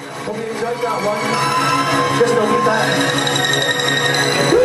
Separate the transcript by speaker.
Speaker 1: Hope you enjoyed that one. Just don't wee that.